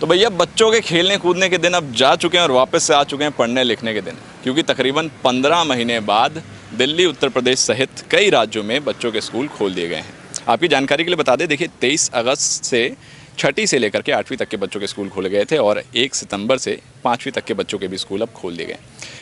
तो भैया, बच्चों के खेलने कूदने के दिन अब जा चुके हैं और वापस से आ चुके हैं पढ़ने लिखने के दिन, क्योंकि तकरीबन पंद्रह महीने बाद दिल्ली, उत्तर प्रदेश सहित कई राज्यों में बच्चों के स्कूल खोल दिए गए हैं। आपकी जानकारी के लिए बता दें, देखिए, तेईस अगस्त से छठी से लेकर के आठवीं तक के बच्चों के स्कूल खोले गए थे और एक सितंबर से पाँचवीं तक के बच्चों के भी स्कूल अब खोल दिए गए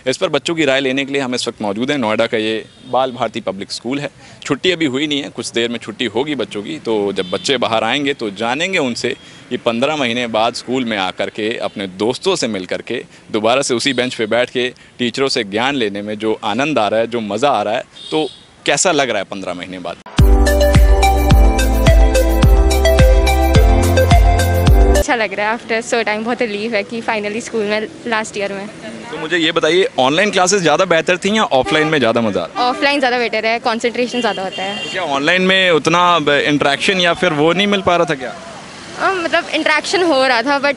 इस पर बच्चों की राय लेने के लिए हम इस वक्त मौजूद हैं। नोएडा का ये बाल भारती पब्लिक स्कूल है। छुट्टी अभी हुई नहीं है, कुछ देर में छुट्टी होगी बच्चों की। तो जब बच्चे बाहर आएँगे तो जानेंगे उनसे कि पंद्रह महीने बाद स्कूल में आकर के, अपने दोस्तों से मिल करके दोबारा से उसी बेंच पर बैठ के, टीचरों से ज्ञान लेने में जो आनंद आ रहा है, जो मज़ा आ रहा है तो कैसा लग रहा है पंद्रह महीने बाद? अच्छा लग रहा है। आफ्टर सो टाइम बहुत रिलीफ है कि फाइनली स्कूल में लास्ट ईयर में। तो मुझे ये बताइए ऑनलाइन क्लासेस ज़्यादा बेहतर थी या ऑफलाइन में ज़्यादा मज़ा ऑफलाइन ज़्यादा बेटर है कॉन्सेंट्रेशन ज़्यादा होता है। तो क्या ऑनलाइन में उतना इंट्रैक्शन या फिर वो नहीं मिल पा रहा था क्या? अ, मतलब इंट्रैक्शन हो रहा था बट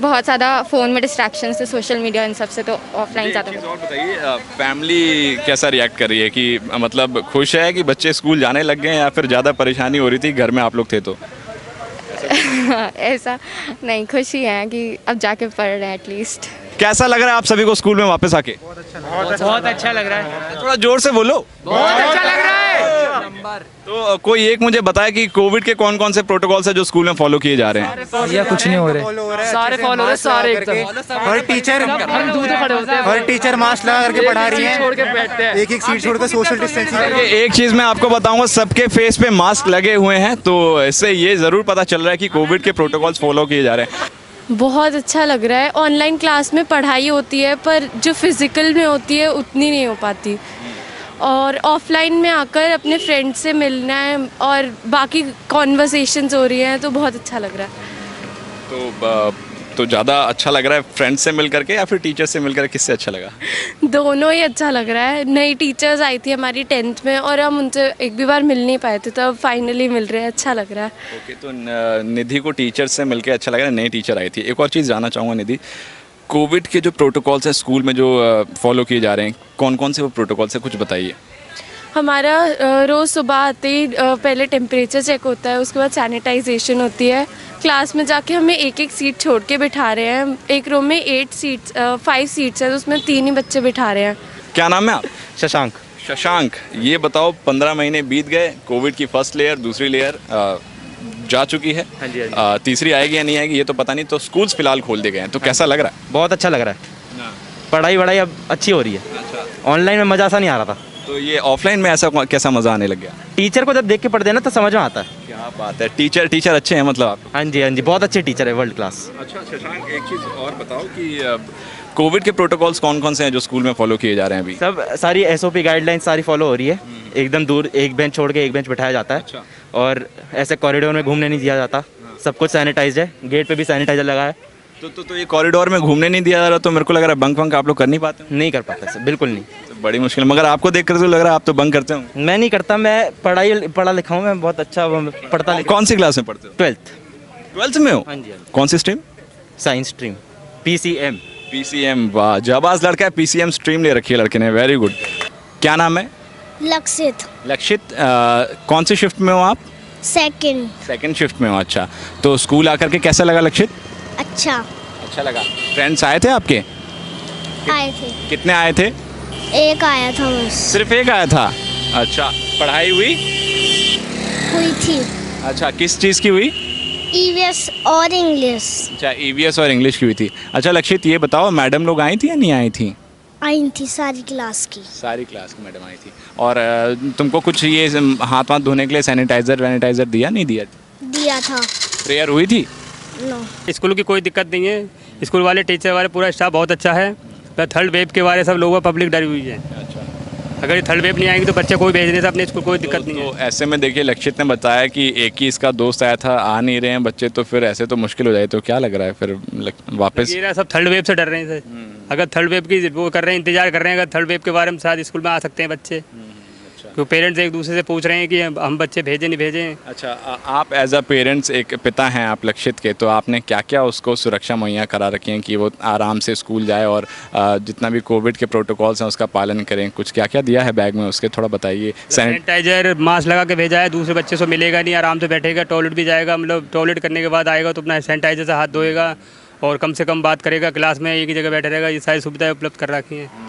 बहुत ज़्यादा फ़ोन में डिस्ट्रैक्शन से सोशल मीडिया इन सबसे तो ऑफलाइन ज़्यादा और बताइए फैमिली कैसा रिएक्ट कर रही है कि मतलब खुश है कि बच्चे स्कूल जाने लग गए या फिर ज़्यादा परेशानी हो रही थी घर में आप लोग थे तो? ऐसा नहीं खुशी है कि अब जाके पढ़ रहे हैं एटलीस्ट कैसा लग रहा है आप सभी को स्कूल में वापस आके? बहुत अच्छा लग रहा है। थोड़ा ज़ोर से बोलो। बहुत अच्छा लग रहा है। तो कोई एक मुझे बताया कि कोविड के कौन कौन से प्रोटोकॉल्स है जो स्कूल में फॉलो किए जा रहे हैं? या कुछ नहीं हो रहे। सारे फॉलो हो रहे सारे हर टीचर हम दूर खड़े होते हैं। हर टीचर मास्क लगा करके पढ़ा रही छोड़ है। के बैठते हैं। एक एक सीट छोड़कर सोशल डिस्टेंसिंग एक चीज़ मैं आपको बताऊँगा सबके फेस पे मास्क लगे हुए हैं तो इससे ये ज़रूर पता चल रहा है कि कोविड के प्रोटोकॉल्स फॉलो किए जा रहे हैं। बहुत अच्छा लग रहा है। ऑनलाइन क्लास में पढ़ाई होती है, पर जो फ़िज़िकल में होती है, उतनी नहीं हो पाती। और ऑफलाइन में आकर अपने फ्रेंड से मिलना है और बाकी कॉन्वर्सेशंस हो रही हैं तो बहुत अच्छा लग रहा है। तो तो ज़्यादा अच्छा लग रहा है फ्रेंड से मिल करके या फिर टीचर से मिल करके किससे अच्छा लगा? दोनों ही अच्छा लग रहा है। नई टीचर्स आई थी हमारी टेंथ में और हम उनसे एक भी बार मिल नहीं पाए थे तो अब फाइनली मिल रहे हैं अच्छा लग रहा है। ओके तो निधि को टीचर से मिलके अच्छा लग रहा है नई टीचर आई थी। एक और चीज़ जानना चाहूँगा निधि कोविड के जो प्रोटोकॉल्स हैं स्कूल में जो फॉलो किए जा रहे हैं कौन कौन से वो प्रोटोकॉल्स हैं कुछ बताइए। हमारा रोज़ सुबह आते ही पहले टेम्परेचर चेक होता है उसके बाद सैनिटाइजेशन होती है। क्लास में जाके हमें एक एक सीट छोड़ के बिठा रहे हैं। एक रूम में एट सीट्स फाइव सीट्स है तो उसमें तीन ही बच्चे बिठा रहे हैं। क्या नाम है आप? शशांक। शशांक ये बताओ पंद्रह महीने बीत गए कोविड की फ़र्स्ट लेयर दूसरी लेयर जा चुकी है। हाँ जी, हाँ जी। तीसरी आएगी या नहीं आएगी ये तो पता नहीं तो स्कूल्स फ़िलहाल खोल दिए गए हैं। तो कैसा लग रहा है? बहुत अच्छा लग रहा है। पढ़ाई वढ़ाई अब अच्छी हो रही है। ऑनलाइन में मज़ा सा नहीं आ रहा था। तो ये ऑफलाइन में ऐसा कैसा मज़ा आने लग गया? टीचर को जब देख के पढ़ते हैं ना तो समझ में आता है। क्या बात है। टीचर टीचर अच्छे हैं मतलब आप? हाँ जी हाँ जी बहुत अच्छे टीचर है वर्ल्ड क्लास अच्छा शशांक एक चीज़ और बताओ कि कोविड के प्रोटोकॉल्स कौन कौन से हैं जो स्कूल में फॉलो किए जा रहे हैं अभी? सब सारी एस गाइडलाइन सारी फॉलो हो रही है। एकदम दूर एक बेंच छोड़ के एक बेंच बैठाया जाता है। अच्छा। और ऐसे कॉरिडोर में घूमने नहीं दिया जाता। सब कुछ सैनिटाइज है गेट पे भी सैनिटाइजर लगा है। तो तो, तो ये कॉरिडोर में घूमने नहीं दिया जा रहा तो मेरे को लग रहा है बंक वंक आप लोग कर नहीं पाते नहीं कर पाता सर बिल्कुल नहीं। तो बड़ी मुश्किल है। मगर आपको देख कर तो लग रहा है आप तो बंक करते हो मैं नहीं करता मैं पढ़ाई पढ़ा लिखा हूँ मैं बहुत अच्छा पढ़ता लिखा कौन सी क्लास में पढ़ते हो? ट्वेल्थ ट्वेल्थ में हो? हाँ जी हाँ कौन सी stream science stream P C M PCM वाह जाबाज लड़का है पीसीएम स्ट्रीम ले रखी है लड़के ने वेरी गुड क्या नाम है? लक्षित। लक्षित कौन सी शिफ्ट में हो आप? सेकंड सेकंड शिफ्ट में हो अच्छा। तो स्कूल आकर के कैसा लगा लक्षित? अच्छा। अच्छा लगा। फ्रेंड्स आए थे आपके? आए थे। कितने आए थे? एक आया था बस। सिर्फ़ एक आया था? अच्छा पढ़ाई हुई? हुई थी। अच्छा किस चीज़ की हुई? ईवीएस और इंग्लिश अच्छा ईवीएस और इंग्लिश की हुई थी। अच्छा लक्षित ये बताओ मैडम लोग आई थी या नहीं आई थी? आई थी सारी क्लास की। सारी क्लास की मैडम आई थी। और तुमको कुछ ये हाथ वाथ धोने के लिए सैनिटाइजर वैनिटाइजर दिया? नहीं दिया? दिया था। प्रेयर हुई थी? नो स्कूल की कोई दिक्कत नहीं है। स्कूल वाले टीचर वाले पूरा स्टाफ बहुत अच्छा है। पर थर्ड वेव के बारे सब लोगों पब्लिक डरी हुई है। अच्छा। अगर ये थर्ड वेव नहीं आएँगी तो बच्चे कोई भेज नहीं सकते अपने स्कूल कोई दिक्कत तो, नहीं है। तो ऐसे में देखिए लक्षित ने बताया कि एक ही इसका दोस्त आया था आ नहीं रहे हैं बच्चे तो फिर ऐसे तो मुश्किल हो जाए तो क्या लग रहा है फिर वापस? ये रहा सब थर्ड वेव से डर रहे हैं सर। अगर थर्ड वेव की वो कर रहे हैं इंतज़ार कर रहे हैं अगर थर्ड वेव के बारे में शायद स्कूल में आ सकते हैं बच्चे। तो पेरेंट्स एक दूसरे से पूछ रहे हैं कि हम बच्चे भेजें नहीं भेजें। अच्छा आप एज अ पेरेंट्स एक पिता हैं आप लक्षित के तो आपने क्या क्या उसको सुरक्षा मुहैया करा रखी है कि वो आराम से स्कूल जाए और जितना भी कोविड के प्रोटोकॉल्स हैं उसका पालन करें? कुछ क्या क्या दिया है बैग में? उसके थोड़ा बताइए। सैनिटाइजर मास्क लगा के भेजा है दूसरे बच्चे से मिलेगा नहीं आराम से बैठेगा टॉयलेट भी जाएगा मतलब टॉयलेट करने के बाद आएगा तो अपना सैनिटाइजर से हाथ धोएगा और कम से कम बात करेगा क्लास में एक ही जगह बैठे रहेगा ये सारी सुविधाएँ उपलब्ध कर रखी हैं।